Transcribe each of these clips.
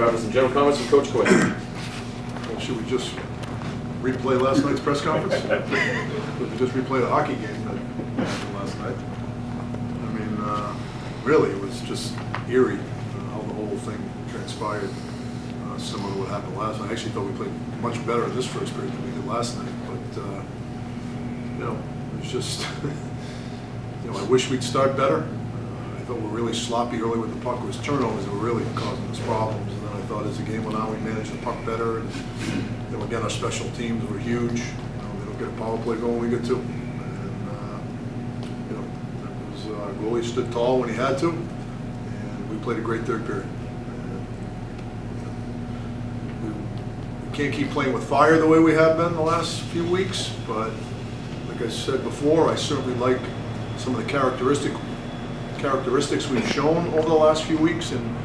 some general comments from Coach Quinn. Well, should we just replay last night's press conference? Should we just replay the hockey game that happened last night? I mean, uh, really, it was just eerie uh, how the whole thing transpired, uh, similar to what happened last night. I actually thought we played much better in this first period than we did last night, but, uh, you know, it was just, you know, I wish we'd start better. Uh, I thought we were really sloppy early with the puck. It was turnovers that were really causing us problems. Thought as the game went on, we managed the puck better. And, you know, again, our special teams were huge. You know, they don't get a power play going, we get two. And, uh, you know, was, uh, our goalie stood tall when he had to. And we played a great third period. And, you know, we, we can't keep playing with fire the way we have been the last few weeks, but like I said before, I certainly like some of the characteristic characteristics we've shown over the last few weeks and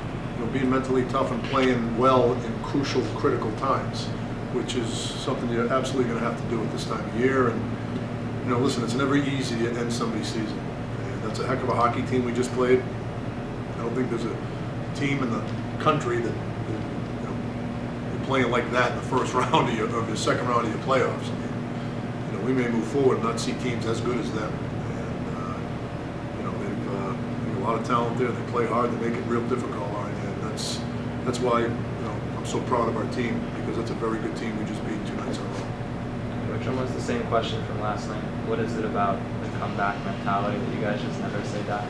being mentally tough and playing well in crucial, critical times, which is something you're absolutely going to have to do at this time of year. And you know, listen, it's never easy to end somebody's season. And that's a heck of a hockey team we just played. I don't think there's a team in the country that, you know, you're playing like that in the first round of your, your second round of your playoffs. You know, we may move forward and not see teams as good as them. And, uh, you know, they've, uh, a lot of talent there. They play hard. They make it real difficult that's, that's why, you know, I'm so proud of our team because that's a very good team we just beat two nights in a row. Coach, almost the same question from last night. What is it about the comeback mentality that you guys just never say die?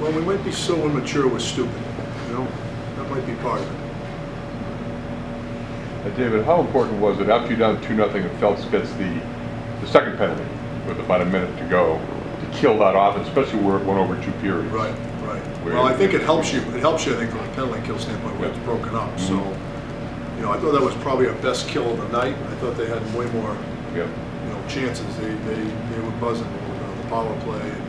Well, we might be so immature we're stupid, you know? That might be part of it. Uh, David, how important was it after you're down two nothing and Phelps gets the, the second penalty with about a minute to go to kill that offense, especially where it went over two periods? Right, right. Where- Well, I think it helps you, it helps you, I think, from a penalty kill standpoint, where it's broken up. So, you know, I thought that was probably our best kill of the night. I thought they had way more, Yep. you know, chances. They, they, they were buzzing with uh, the power play. And,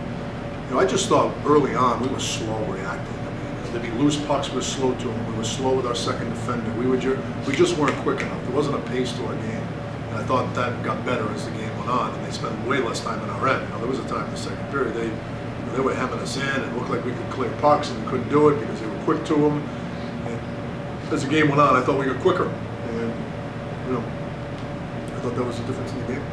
you know, I just thought early on, we were slow reacting. I mean, there'd be loose pucks, we were slow to them. We were slow with our second defender. We were ju, we just weren't quick enough. There wasn't a pace to our game. And I thought that got better as the game went on, and they spent way less time in our end. You know, there was a time in the second period, they, they were hemming us in, and it looked like we could clear pucks, and we couldn't do it because they were quick to them. And as the game went on, I thought we got quicker. And, you know, I thought that was the difference in the game.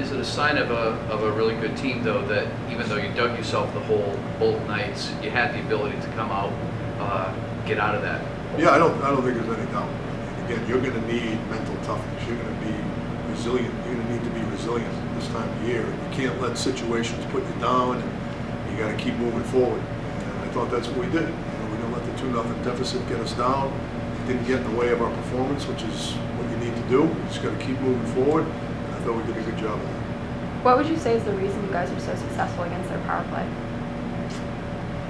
Is it a sign of a, of a really good team, though, that even though you dug yourself the hole both nights, you had the ability to come out, uh, get out of that? Yeah, I don't, I don't think there's any doubt. Again, you're gonna need mental toughness, you're gonna be resilient, you're gonna need to be resilient this time of year. You can't let situations put you down, and you gotta keep moving forward. And I thought that's what we did. You know, we didn't let the two nothing deficit get us down. It didn't get in the way of our performance, which is what you need to do. You just gotta keep moving forward. And I thought we did a good job of that. What would you say is the reason you guys are so successful against their power play?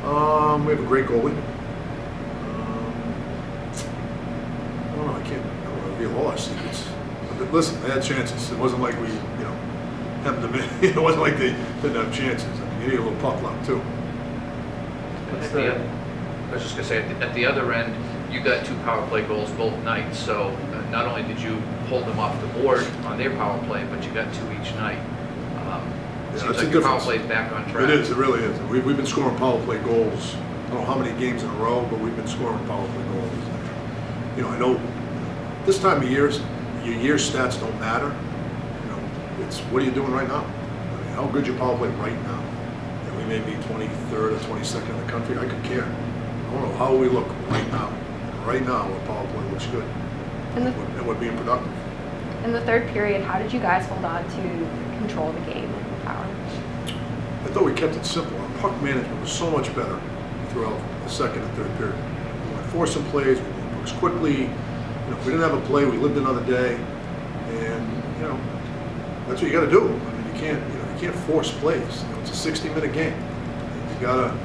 Um, we have a great goalie. Um, I don't know, I can't, I don't want to reveal all our secrets. But listen, they had chances. It wasn't like we, you know, hemmed them in. it wasn't like they didn't have chances. I you a little puck luck too. What's At the- the I was just gonna say, at the- at the other end, you got two power play goals both nights, so uh, not only did you pull them off the board on their power play, but you got two each night. Um, Yeah, Seems that's like the your power difference. play's back on track. It is, it really is. We've, we've been scoring power play goals. I don't know how many games in a row, but we've been scoring power play goals. You know, I know this time of year, your year stats don't matter. You know, it's what are you doing right now? I mean, how good your power play right now? And we may be 23rd or 22nd in the country. I could care. I don't know how we look right now. Right now, our power play looks good, In the, and we're being productive. in the third period, how did you guys hold on to control the game with power? I thought we kept it simple. Our puck management was so much better throughout the second and third period. We went forcing plays, we moved pucks quickly. You know, if we didn't have a play, we lived another day. And, you know, that's what you gotta do. I mean, you can't, you know, can't force plays. You know, it's a sixty-minute game. You gotta,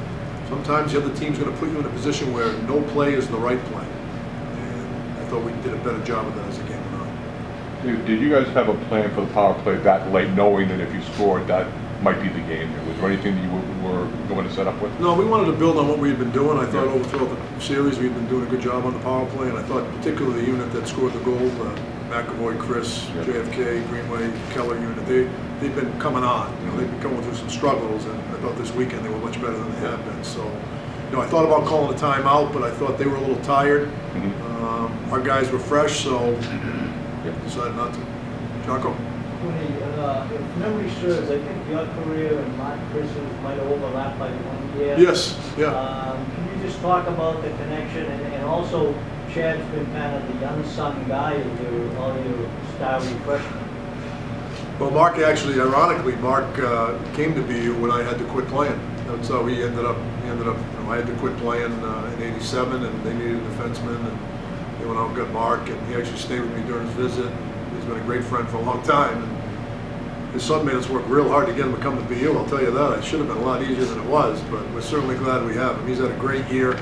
sometimes the other team's gonna put you in a position where no play is the right play. And I thought we did a better job of that as the game went on. Did did you guys have a plan for the power play that late, knowing that if you scored, that might be the game? Was there anything that you were were going to set up with? No, we wanted to build on what we had been doing. I thought over throughout the series, we'd been doing a good job on the power play, and I thought particularly the unit that scored the goal, uh, McAvoy, Krys, Yep. JFK, Greenway, Keller unit, they, they've been coming on. You know, they've been going through some struggles, and I thought this weekend they were much better than they have been. So, You know, I thought about calling a timeout, but I thought they were a little tired. Mhm. Um, Our guys were fresh, so decided not to. Jocko? Tony, uh, if memory serves, I think your career and Mark Krys's might have overlapped by one year. Yes, yeah. Um, Can you just talk about the connection, and and also Chad's been kind of the unsung guy of your, all your freshmen. Well, Mark actually, ironically, Mark uh, came to BU when I had to quit playing. That's how he ended up, he ended up, you know, I had to quit playing uh, in 87 and they needed a defenseman and they went out and got Mark and he actually stayed with me during his visit. He's been a great friend for a long time. And his son made us work real hard to get him to come to BU, I'll tell you that. It should have been a lot easier than it was, but we're certainly glad we have him. He's had a great year.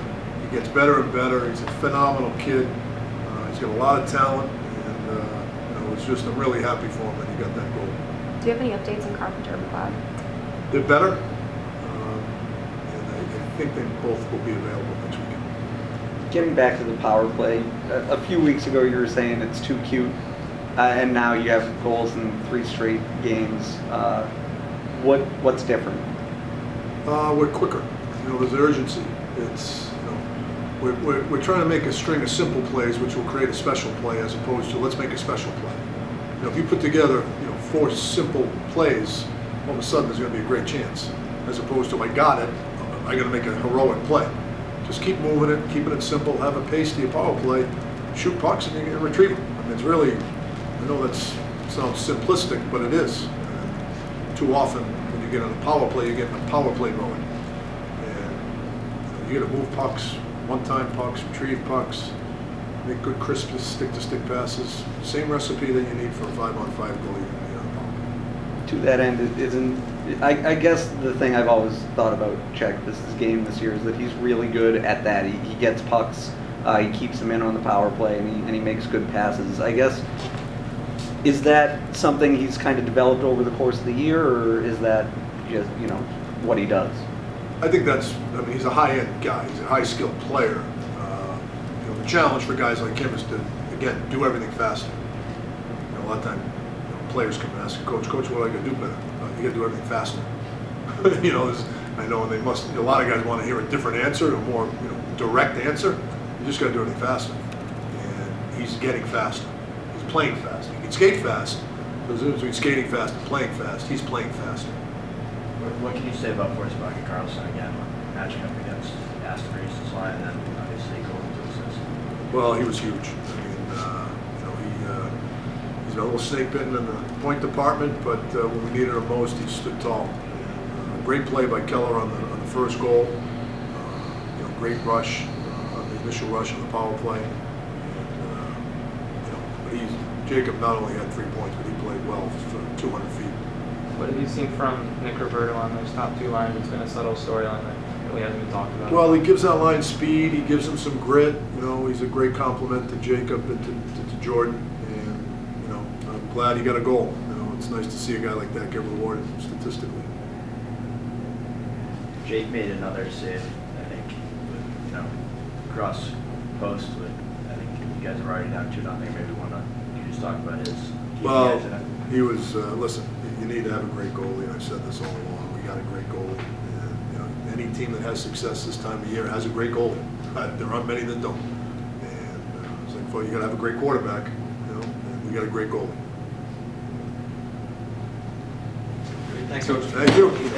He gets better and better. He's a phenomenal kid. Uh, He's got a lot of talent and, uh, you know, it's just, I'm really happy for him that he got that goal. Do you have any updates on Carpenter and McLeod? They're better, um, and I, I think they both will be available next weekend. Getting back to the power play, a, a few weeks ago you were saying it's too cute, uh, and now you have goals in three straight games. Uh, what what's different? Uh, we're quicker, you know, there's urgency. It's, you know, we're, we're, we're trying to make a string of simple plays which will create a special play as opposed to let's make a special play. You know, if you put together, you know, four simple plays, all of a sudden there's gonna be a great chance. As opposed to I got it, I gotta make a heroic play. Just keep moving it, keeping it simple, have a pace to your power play, shoot pucks and you retrieve them. I mean, it's really, I know that sounds simplistic, but it is. Too often, when you get on a power play, you get in a power play mode. And you you gotta move pucks, one-time pucks, retrieve pucks, make good crisp stick-to-stick passes. Same recipe that you need for a five-on-five goal you can on a power play. To that end, isn't. I, I guess the thing I've always thought about Czech this is game this year is that he's really good at that. He, he gets pucks, uh, he keeps them in on the power play, and he, and he makes good passes. I guess is that something he's kind of developed over the course of the year, or is that just you know what he does? I think that's, I mean, he's a high-end guy, he's a high-skilled player. Uh, You know, the challenge for guys like him is to, again, do everything faster. You know, a lot of time, you know, players come and ask, coach, coach, what do I gotta do better? Uh, You gotta do everything faster. You know, I know, and they must, a lot of guys wanna hear a different answer, a more, you know, direct answer. You just gotta do everything faster. And he's getting faster. He's playing fast. He can skate fast, but the difference between skating fast and playing fast, he's playing faster. What, what can you say about Forsbacka Karlsson again, matching up against Aston Reese's and then obviously going to assist? Well, he was huge. I mean, uh, you know, he, uh, he's a little snake bitten in the point department, but uh, when we needed him most, he stood tall. Uh, great play by Keller on the, on the first goal. Uh, you know, great rush uh, on the initial rush on the power play. And, you know, but he's Jakob not only had three points, but he played well for 200 feet. What have you seen from Nick Roberto on those top two lines? It's been a subtle storyline that really hasn't been talked about. Well, he gives that line speed. He gives him some grit. You know, he's a great compliment to Jakob and to, to, to Jordan. And you know, I'm glad he got a goal. You know, it's nice to see a guy like that get rewarded statistically. Jake made another save, I think, with, you know, cross post with, I think you guys are already down two nothing, maybe wanna, you just talk about his Well, guys in it. he was. Uh, listen, you need to have a great goalie. I've said this all along. We got a great goalie. And, you know, any team that has success this time of year has a great goalie. Uh, there aren't many that don't. And uh, it's like, well, you got to have a great quarterback. You know, and we got a great goalie. Thanks, Coach. Thank you.